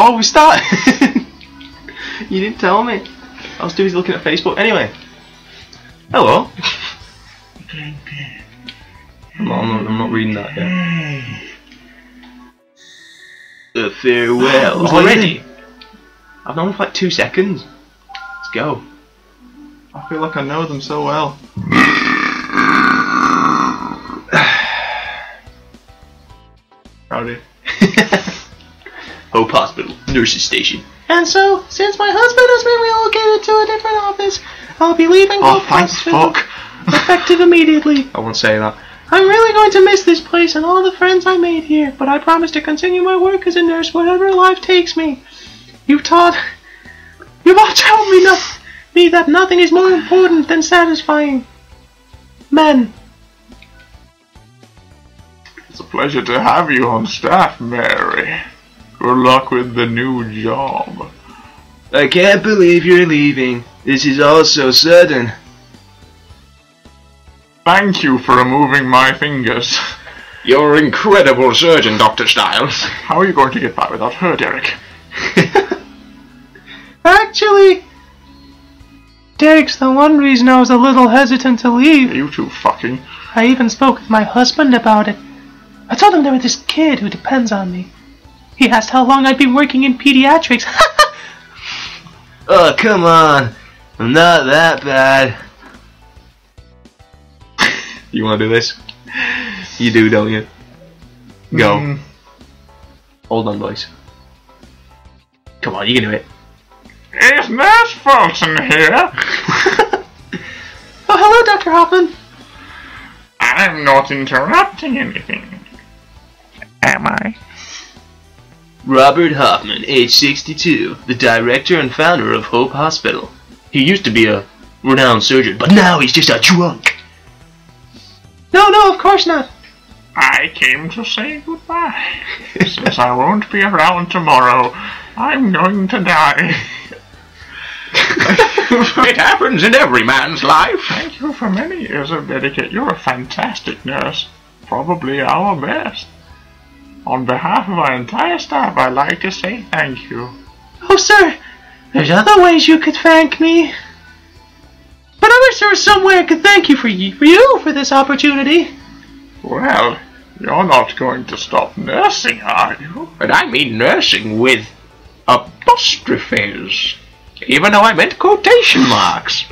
Oh, we started. you didn't tell me. I was too busy looking at Facebook. Anyway. Hello. I'm not, I'm not, I'm not reading that yet. A farewell. was Already? I've known for like two seconds. Let's go. I feel like I know them so well. Howdy. Hope Hospital, nurses station. And so, since my husband has been relocated to a different office, I'll be leaving Oh, Hope Hospital fuck. effective immediately. I won't say that. I'm really going to miss this place and all the friends I made here, but I promise to continue my work as a nurse wherever life takes me. You've taught, you've all told me, no, me that nothing is more important than satisfying men. It's a pleasure to have you on staff, Mary. Good luck with the new job. I can't believe you're leaving. This is all so sudden. Thank you for removing my fingers. You're an incredible surgeon, Dr. Stiles. How are you going to get by without her, Derek? Actually, Derek's the one reason I was a little hesitant to leave. You two fucking. I even spoke with my husband about it. I told him there was this kid who depends on me. He asked how long I'd been working in pediatrics. Oh, come on. I'm not that bad. you want to do this? You do, don't you? Go. Mm, Hold on, boys. Come on, you can do it. it. is Nurse Fulton here? oh, hello, Dr. Hoffman. I'm not interrupting anything. Am I? Robert Hoffman, age 62, the director and founder of Hope Hospital. He used to be a renowned surgeon, but now he's just a drunk. No, no, of course not. I came to say goodbye. Since I won't be around tomorrow, I'm going to die. it happens in every man's life. Thank you for many years of dedication. You're a fantastic nurse. Probably our best. On behalf of our entire staff, I'd like to say thank you. Oh, sir, there's other ways you could thank me. But I wish there was some way I could thank you for you for, you for this opportunity. Well, you're not going to stop nursing, are you? And I mean nursing with apostrophes. Even though I meant quotation marks.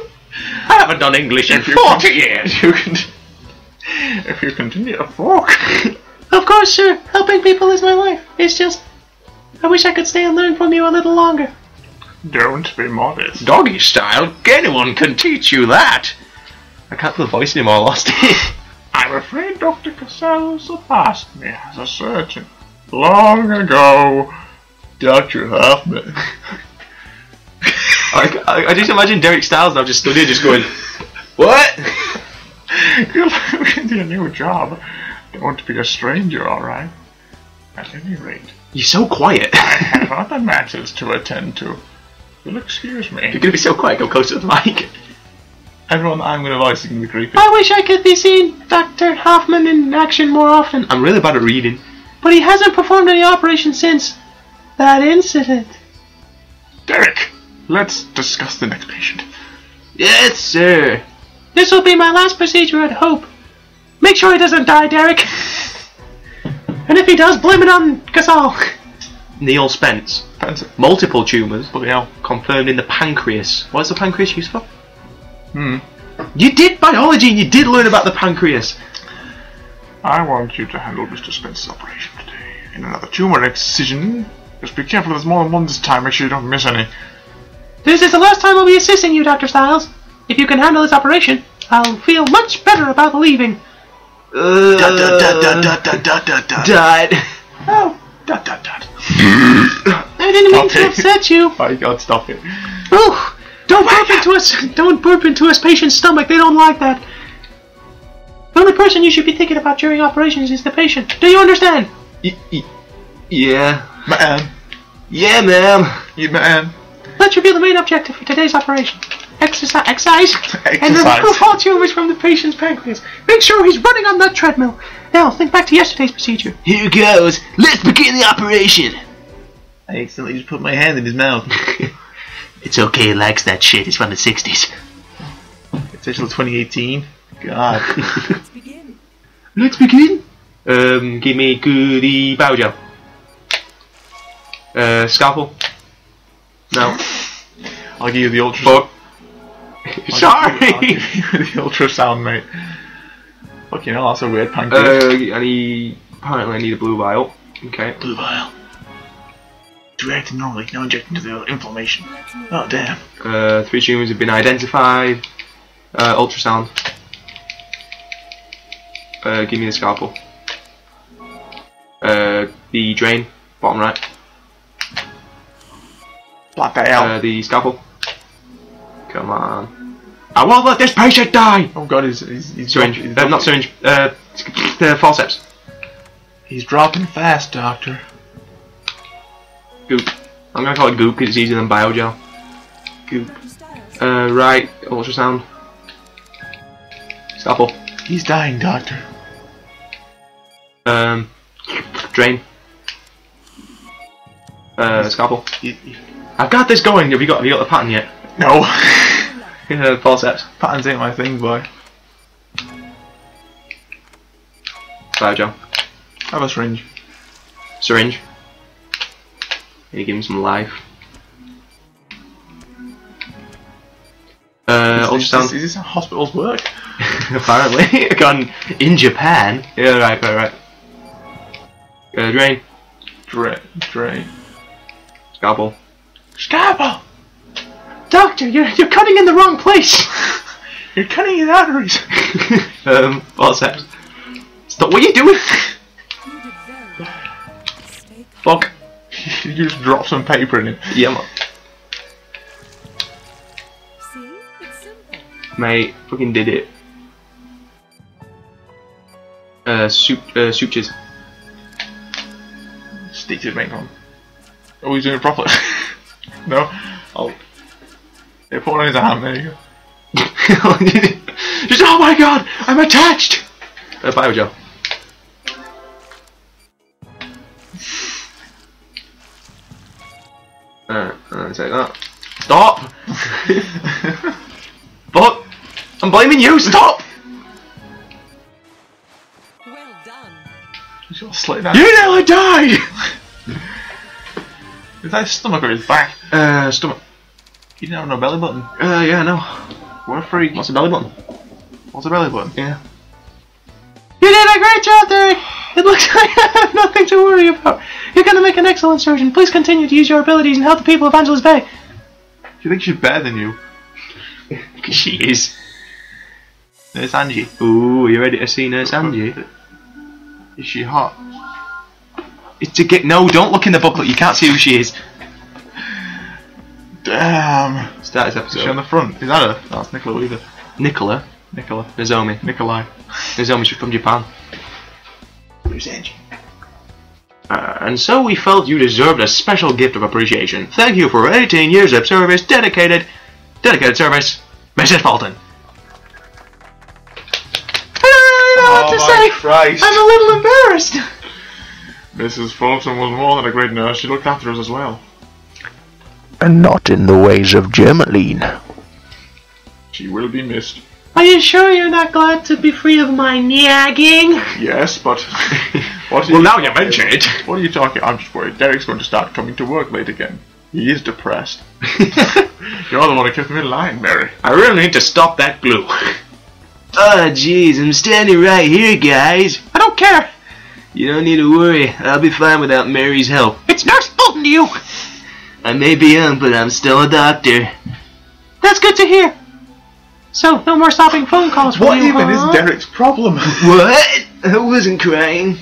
I haven't done English in If you 40 years. You can. If you continue to fork. Of course, sir, helping people is my life. It's just, I wish I could stay and learn from you a little longer. Don't be modest. Doggy style, anyone can teach you that. I can't put the voice anymore, I lost it. I'm afraid Dr. Kasal surpassed me as a surgeon. Long ago. Dr. Hoffman. I, I, I just imagine Derek Stiles now just stood here just going, What? You're looking your new job. Don't be a stranger, alright? At any rate, You're so quiet. I have other matters to attend to. You'll excuse me. You're gonna be so quiet, go close to the mic. Everyone, I'm gonna voice is gonna be creepy. I wish I could be seeing Dr. Hoffman in action more often, I'm really bad at reading. but he hasn't performed any operations since that incident. Derek, let's discuss the next patient. Yes, sir. This will be my last procedure at Hope. Make sure he doesn't die, Derek. And if he does, blame it on Kasal. Neil Spence. Fancy. Multiple tumours Bloody hell. confirmed in the pancreas. What's the pancreas used for? Hmm. You did biology and you did learn about the pancreas. I want you to handle Mr. Spence's operation today. In another tumor excision. Just be careful, there's more than one this time. Make sure you don't miss any. This is the last time I'll be assisting you, Dr. Stiles. If you can handle this operation, I'll feel much better about leaving. Uh, Dot, dot, dot, dot, dot, dot, dot, dot, dot. Oh, Dot, dot, dot. I didn't mean to upset you. My god, stop it. Ooh, don't burp into a don't burp into a patient's stomach. They don't like that. The only person you should be thinking about during operations is the patient. Do you understand? Y- y- yeah. Man. Yeah, ma'am. You man. Let's review the main objective for today's operation. Exercise, exercise, and Exercise. remove all tumors from the patient's pancreas. Make sure he's running on that treadmill. Now, think back to yesterday's procedure. Here goes. Let's begin the operation. I accidentally just put my hand in his mouth. it's okay, he likes that shit. It's from the 60s. It's actually 2018. God. Let's begin. Let's begin. Um, give me goody Bowjo. Uh, scalpel. No. I'll give you the ultrasound. Fuck. Sorry. the ultrasound, mate. Fucking hell, that's a weird pancake. Uh, I need. Apparently, I need a blue vial. Okay. Blue vial. To react normally, no injecting to the inflammation. Oh, damn. Uh, three tumors have been identified. Uh, ultrasound. Uh, give me the scalpel. Uh, the drain, bottom right. Black that out. Uh, the scalpel. Come on. I won't let this patient die! oh god, he's, he's, he's Syringe. he's Uh, not syringe. Uh, the forceps. He's dropping fast, doctor. Goop. I'm gonna call it goop because it's easier than biogel. Goop. Uh, right. Ultrasound. Scalpel. He's dying, doctor. Um, drain. Uh, scalpel. I've got this going. Have you got? Have you got the pattern yet? no. Uh, forceps. Patterns ain't my thing, boy. Biogel. Have a syringe. Syringe. You give him some life? Uh, is, this, ultrasound. is this how hospitals work? Apparently, gone in Japan. Yeah, right, right, right. Uh, drain. Drain. Drain. Scalpel. Scalpel! Doctor, you're, you're cutting in the wrong place. You're cutting his arteries! um, forceps. Stop. What are you doing? Fuck. you just drop some paper in it. Yeah, man. See? It's simple. Mate, fucking did it. Uh, soup, uh, sutures. Stick to his main con. Oh, he's doing it properly. no? I'll. Yeah, put it on his arm, there you go. Just, oh my god, I'm attached! Uh, biogel. Alright, uh, take that. Stop! Fuck! I'm blaming you, stop! Well done. He's got slit down. You nearly died! Is that his stomach or his back? Uh, stomach. He didn't have no belly button. Uh, yeah, no. What a freak. What's a belly button? What's a belly button? Yeah. You did a great job, Derek. It looks like I have nothing to worry about. You're gonna make an excellent surgeon. Please continue to use your abilities and help the people of Angeles Bay. Do you think she's better than you? Because she is. Nurse Angie. Ooh, are you ready to see Nurse Angie? Is she hot? It's to get no. Don't look in the booklet. You can't see who she is. Damn. Start this Is she on the front? Is that her? That's Nicola Weaver. Nicola Nicola. Nozomi. Nikolai. Nozomi's from Japan. Where's Angie? Uh, and so we felt you deserved a special gift of appreciation. Thank you for 18 years of service, dedicated, dedicated service, Mrs. Fulton. I don't know what to say. Christ. I'm a little embarrassed. Mrs. Fulton was more than a great nurse. She looked after us as well. And not in the ways of Germaline. She will be missed. Are you sure you're not glad to be free of my nagging? Yes, but what? Well, you now you talking- mention it. What are you talking? I'm just worried. Derek's going to start coming to work late again. He is depressed. You're the one who kept him in line, Mary. I really need to stop that glue. Oh, jeez, I'm standing right here, guys. I don't care. You don't need to worry. I'll be fine without Mary's help. It's Nurse Fulton to you. I may be young, but I'm still a doctor. That's good to hear. So, no more stopping phone calls from What you, even huh? is Derek's problem? What? I wasn't crying.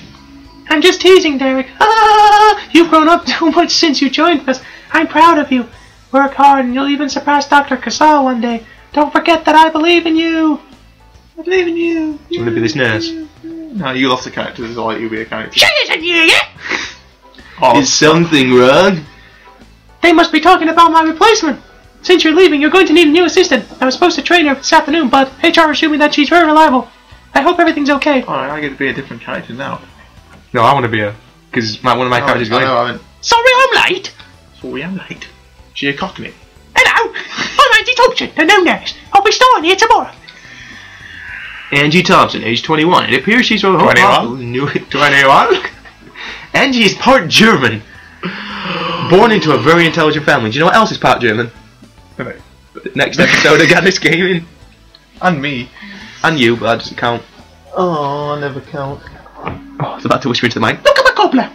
I'm just teasing, Derek. Ah, you've grown up too much since you joined us. I'm proud of you. Work hard and you'll even surpass Dr. Kasal one day. Don't forget that I believe in you. I believe in you. Do you want to be this nurse? no, you lost the character. This is all you'll be a character. Yeah. Oh, Is something wrong? They must be talking about my replacement. Since you're leaving, you're going to need a new assistant. I was supposed to train her this afternoon, but HR assured me that she's very reliable. I hope everything's okay. Alright, I get to be a different character now. No, I want to be a. Because one of my characters I going. know, I mean, Sorry I'm late. Sorry I'm late. She a cockney. Hello, I'm Andy Thompson, the new nurse. I'll be starting here tomorrow. Angie Thompson, age 21. It appears she's from Hope 21? Hospital. New 21? Angie is part German. Born into a very intelligent family. Do you know what else is part German? Next episode of Gadus Gaming. and me. And you, but that doesn't count. Oh, I never count. Oh, it's about to whisper into the mic. Look at my cobbler.